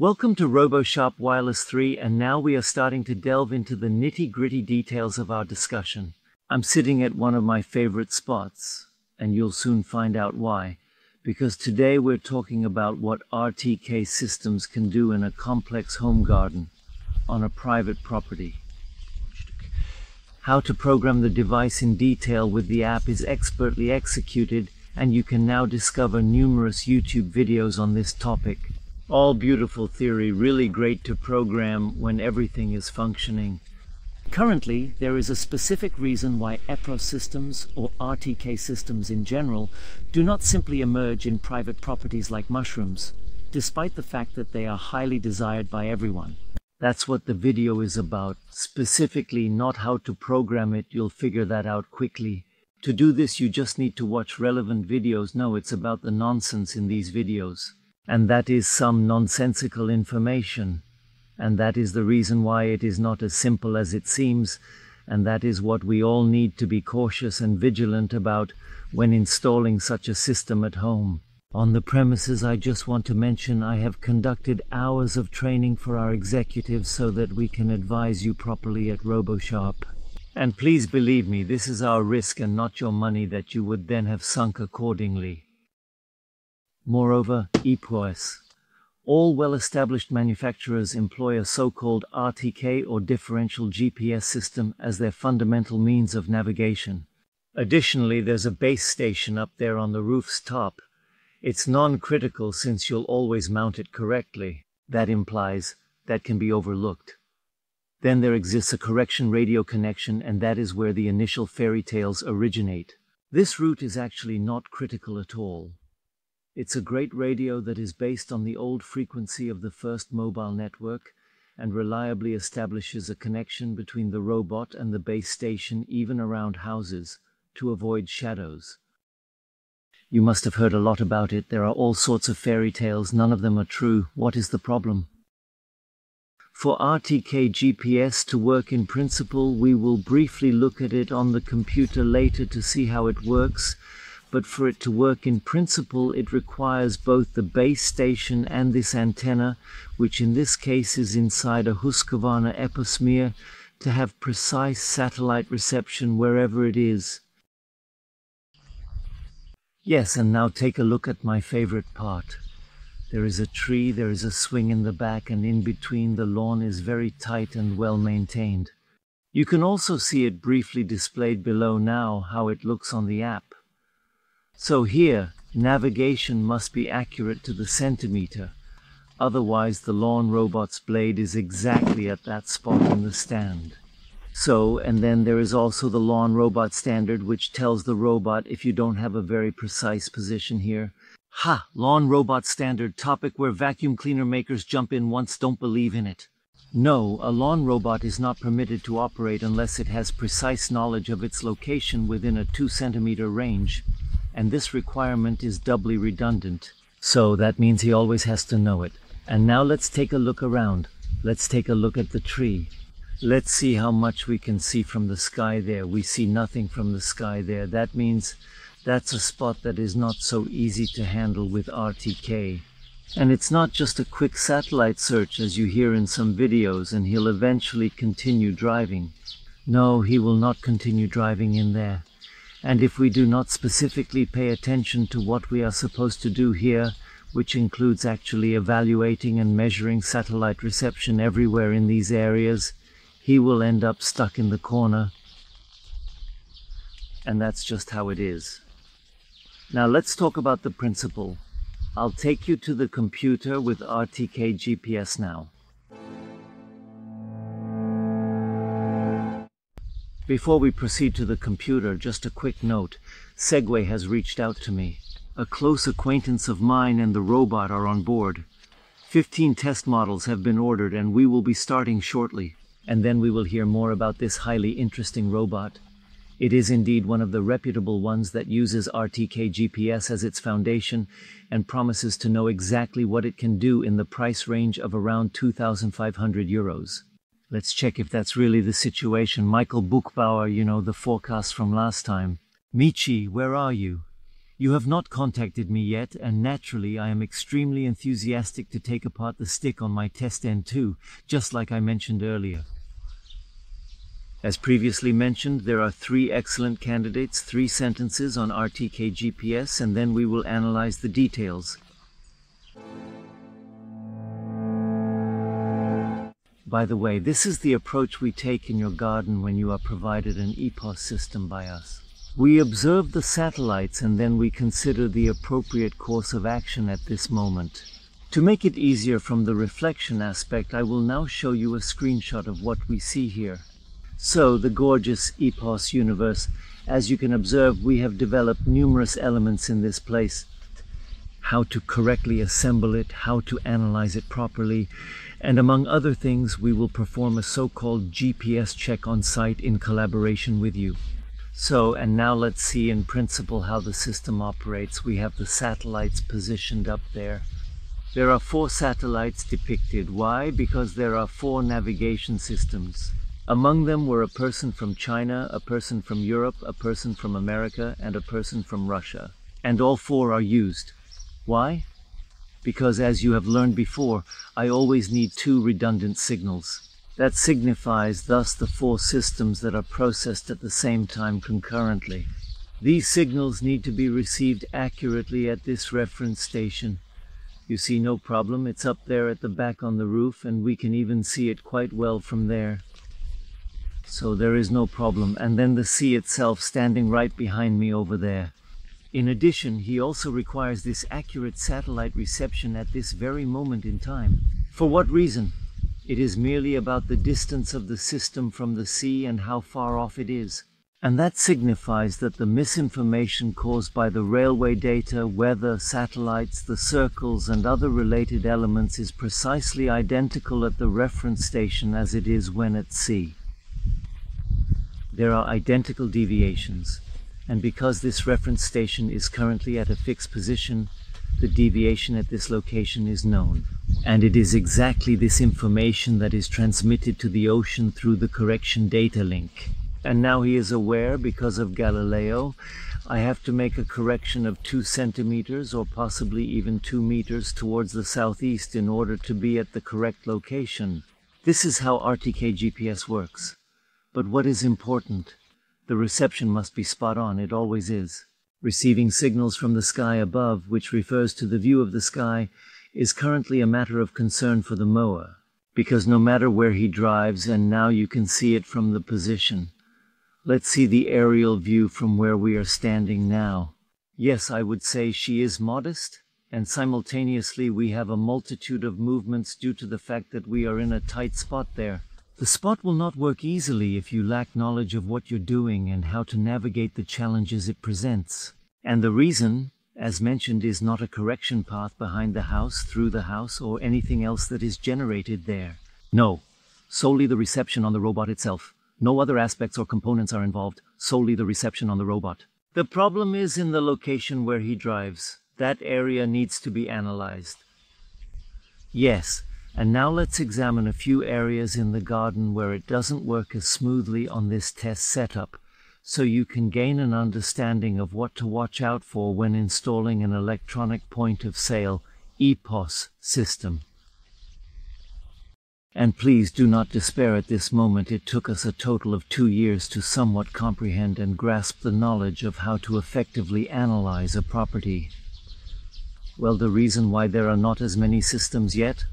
Welcome to ROBOSCHAF Wireless 3, and now we are starting to delve into the nitty gritty details of our discussion. I'm sitting at one of my favorite spots, and you'll soon find out why. Because today we're talking about what RTK systems can do in a complex home garden on a private property. How to program the device in detail with the app is expertly executed, and you can now discover numerous YouTube videos on this topic. All beautiful theory, really great to program when everything is functioning. Currently, there is a specific reason why EPOS systems, or RTK systems in general, do not simply emerge in private properties like mushrooms, despite the fact that they are highly desired by everyone. That's what the video is about, specifically not how to program it, you'll figure that out quickly. To do this, you just need to watch relevant videos. No, it's about the nonsense in these videos and that is some nonsensical information. And that is the reason why it is not as simple as it seems, and that is what we all need to be cautious and vigilant about when installing such a system at home. On the premises, I just want to mention I have conducted hours of training for our executives so that we can advise you properly at ROBOSCHAF. And please believe me, this is our risk and not your money that you would then have sunk accordingly. Moreover, EPOS. All well-established manufacturers employ a so-called RTK or differential GPS system as their fundamental means of navigation. Additionally, there's a base station up there on the roof's top. It's non-critical since you'll always mount it correctly. That implies that can be overlooked. Then there exists a correction radio connection and that is where the initial fairy tales originate. This route is actually not critical at all. It's a great radio that is based on the old frequency of the first mobile network and reliably establishes a connection between the robot and the base station even around houses to avoid shadows. You must have heard a lot about it. There are all sorts of fairy tales. None of them are true. What is the problem? For RTK GPS to work in principle, we will briefly look at it on the computer later to see how it works but for it to work in principle it requires both the base station and this antenna, which in this case is inside a Husqvarna EPOS mower, to have precise satellite reception wherever it is. Yes, and now take a look at my favorite part. There is a tree, there is a swing in the back, and in between the lawn is very tight and well maintained. You can also see it briefly displayed below now how it looks on the app. So here, navigation must be accurate to the centimeter, otherwise the lawn robot's blade is exactly at that spot in the stand. So, and then there is also the lawn robot standard which tells the robot if you don't have a very precise position here. Ha! Lawn robot standard topic where vacuum cleaner makers jump in once don't believe in it. No, a lawn robot is not permitted to operate unless it has precise knowledge of its location within a 2 centimeter range and this requirement is doubly redundant. So that means he always has to know it. And now let's take a look around. Let's take a look at the tree. Let's see how much we can see from the sky there. We see nothing from the sky there. That means that's a spot that is not so easy to handle with RTK. And it's not just a quick satellite search as you hear in some videos and he'll eventually continue driving. No, he will not continue driving in there. And if we do not specifically pay attention to what we are supposed to do here, which includes actually evaluating and measuring satellite reception everywhere in these areas, he will end up stuck in the corner. And that's just how it is. Now let's talk about the principle. I'll take you to the computer with RTK GPS now. Before we proceed to the computer, just a quick note. Segway has reached out to me. A close acquaintance of mine and the robot are on board. Fifteen test models have been ordered and we will be starting shortly. And then we will hear more about this highly interesting robot. It is indeed one of the reputable ones that uses RTK GPS as its foundation and promises to know exactly what it can do in the price range of around 2,500 euros. Let's check if that's really the situation. Michael Buchbauer, you know, the forecast from last time. Michi, where are you? You have not contacted me yet, and naturally I am extremely enthusiastic to take apart the stick on my test end too, just like I mentioned earlier. As previously mentioned, there are three excellent candidates, three sentences on RTK GPS, and then we will analyze the details. By the way, this is the approach we take in your garden when you are provided an EPOS system by us. We observe the satellites and then we consider the appropriate course of action at this moment. To make it easier from the reflection aspect, I will now show you a screenshot of what we see here. So, the gorgeous EPOS universe, as you can observe, we have developed numerous elements in this place. How to correctly assemble it, how to analyze it properly, and among other things, we will perform a so-called GPS check on site in collaboration with you. So, and now let's see in principle how the system operates. We have the satellites positioned up there. There are four satellites depicted. Why? Because there are four navigation systems. Among them were a person from China, a person from Europe, a person from America, and a person from Russia. And all four are used. Why? Because as you have learned before, I always need two redundant signals. That signifies thus the four systems that are processed at the same time concurrently. These signals need to be received accurately at this reference station. You see no problem, it's up there at the back on the roof and we can even see it quite well from there. So there is no problem, and then the sea itself standing right behind me over there. In addition, he also requires this accurate satellite reception at this very moment in time. For what reason? It is merely about the distance of the system from the sea and how far off it is. And that signifies that the misinformation caused by the railway data, weather, satellites, the circles, and other related elements is precisely identical at the reference station as it is when at sea. There are identical deviations, and because this reference station is currently at a fixed position, the deviation at this location is known. And it is exactly this information that is transmitted to the ocean through the correction data link. And now he is aware, because of Galileo, I have to make a correction of two centimeters or possibly even two meters towards the southeast in order to be at the correct location. This is how RTK GPS works. But what is important? The reception must be spot on, it always is. Receiving signals from the sky above, which refers to the view of the sky, is currently a matter of concern for the mower, because no matter where he drives, and now you can see it from the position. Let's see the aerial view from where we are standing now. Yes, I would say she is modest, and simultaneously we have a multitude of movements due to the fact that we are in a tight spot there. The spot will not work easily if you lack knowledge of what you're doing and how to navigate the challenges it presents. And the reason, as mentioned, is not a correction path behind the house, through the house, or anything else that is generated there. No, solely the reception on the robot itself. No other aspects or components are involved, solely the reception on the robot. The problem is in the location where he drives. That area needs to be analyzed. Yes, and now let's examine a few areas in the garden where it doesn't work as smoothly on this test setup, so you can gain an understanding of what to watch out for when installing an electronic point of sale EPOS system. And please do not despair at this moment. It took us a total of two years to somewhat comprehend and grasp the knowledge of how to effectively analyze a property. Well, the reason why there are not as many systems yet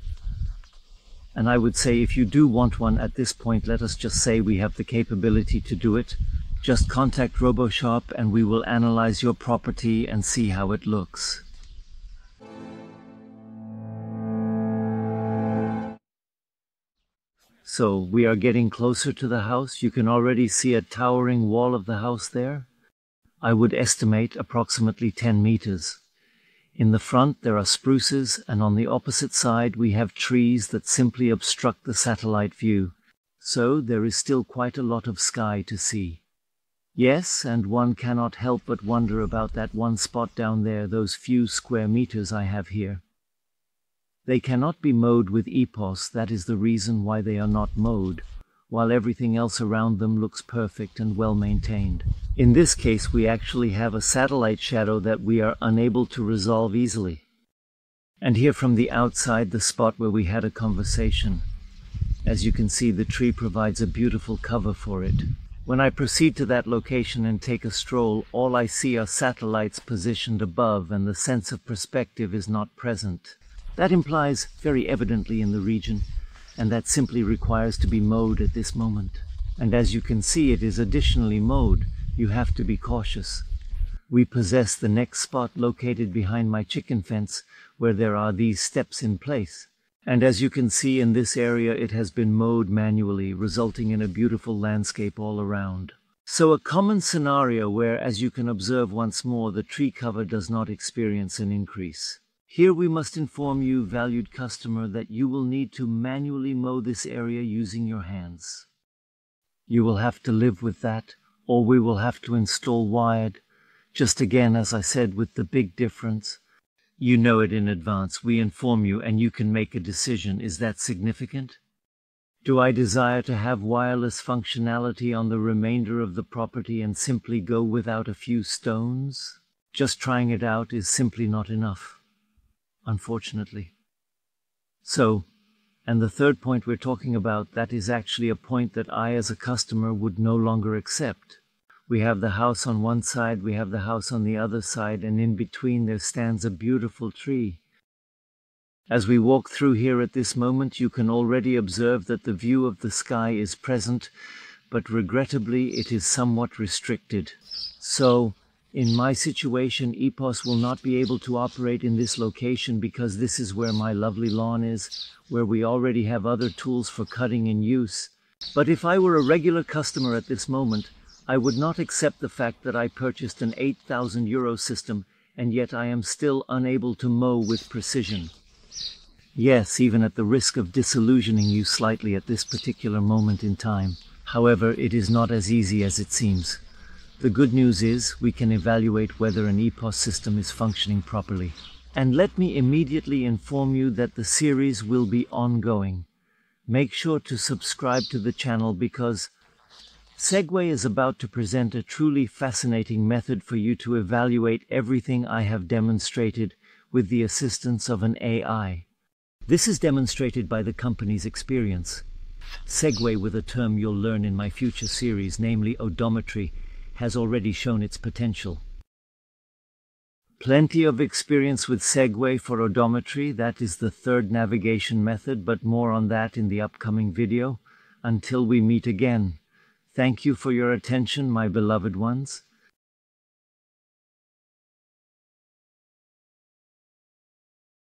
and I would say if you do want one at this point, let us just say we have the capability to do it. Just contact ROBOSCHAF and we will analyze your property and see how it looks. So we are getting closer to the house. You can already see a towering wall of the house there. I would estimate approximately 10 meters. In the front there are spruces, and on the opposite side we have trees that simply obstruct the satellite view. So there is still quite a lot of sky to see. Yes, and one cannot help but wonder about that one spot down there, those few square meters I have here. They cannot be mowed with EPOS, that is the reason why they are not mowed, while everything else around them looks perfect and well maintained. In this case, we actually have a satellite shadow that we are unable to resolve easily. And here from the outside, the spot where we had a conversation. As you can see, the tree provides a beautiful cover for it. When I proceed to that location and take a stroll, all I see are satellites positioned above and the sense of perspective is not present. That implies very evidently in the region, and that simply requires to be mowed at this moment. And as you can see, it is additionally mowed. You have to be cautious. We possess the next spot located behind my chicken fence where there are these steps in place. And as you can see in this area, it has been mowed manually, resulting in a beautiful landscape all around. So a common scenario where, as you can observe once more, the tree cover does not experience an increase. Here we must inform you, valued customer, that you will need to manually mow this area using your hands. You will have to live with that, or we will have to install wired, just again, as I said, with the big difference. You know it in advance. We inform you and you can make a decision. Is that significant? Do I desire to have wireless functionality on the remainder of the property and simply go without a few stones? Just trying it out is simply not enough, unfortunately. So, and the third point we're talking about, that is actually a point that I as a customer would no longer accept. We have the house on one side, we have the house on the other side, and in between there stands a beautiful tree. As we walk through here at this moment, you can already observe that the view of the sky is present, but regrettably it is somewhat restricted. So, in my situation, EPOS will not be able to operate in this location because this is where my lovely lawn is, where we already have other tools for cutting in use. But if I were a regular customer at this moment, I would not accept the fact that I purchased an 8,000 euro system and yet I am still unable to mow with precision. Yes, even at the risk of disillusioning you slightly at this particular moment in time. However, it is not as easy as it seems. The good news is we can evaluate whether an EPOS system is functioning properly. And let me immediately inform you that the series will be ongoing. Make sure to subscribe to the channel because Segway is about to present a truly fascinating method for you to evaluate everything I have demonstrated with the assistance of an AI. This is demonstrated by the company's experience. Segway with a term you'll learn in my future series, namely odometry, has already shown its potential. Plenty of experience with Segway for odometry, that is the third navigation method, but more on that in the upcoming video. Until we meet again. Thank you for your attention, my beloved ones.